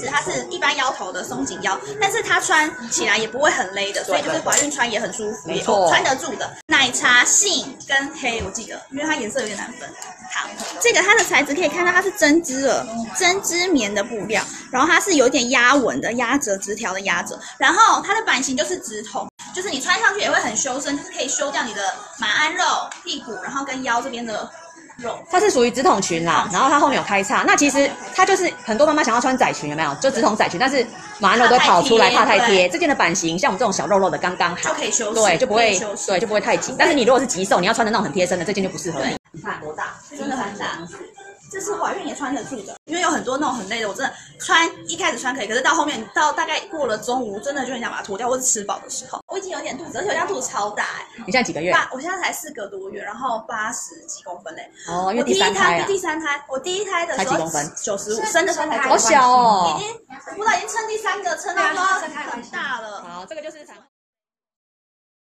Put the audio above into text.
子，它是一般腰头的松紧腰，但是它穿起来也不会很勒的，所以就是怀孕穿也很舒服，也穿得住的。奶茶、杏跟黑，我记得，因为它颜色有点难分。好，这个它的材质可以看到它是针织的针织棉的布料，然后它是有点压纹的压褶直条的压褶，然后它的版型就是直筒，就是你穿上去也会很修身，就是可以修掉你的马鞍肉、屁股，然后跟腰这边的肉。它是属于直筒裙啦，然后它后面有开叉。那其实它就是很多妈妈想要穿窄裙，有没有？就直筒窄裙，但是马鞍肉都会跑出来，怕怕太贴。这件的版型像我们这种小肉肉的刚刚好，就可以修饰对，就不会对就不会太紧。但是你如果是极瘦，你要穿的那种很贴身的，这件就不适合你。你看多大，真的很大。这是怀孕也穿得住的，有很多那种很累的，我真的穿一开始穿可以，可是到后面到大概过了中午，真的就很想把它脱掉，或是吃饱的时候，我已经有点肚子，而且我现在肚子超大哎、你现在几个月？八，我现在才四个多月，然后八十几公分嘞。哦，因为我第三胎啊第，三胎，我第一胎的时候才几公分九十五，生的时候才好小哦已。经，我不知道已经称第三个，称到都要很大了。好，这个就是。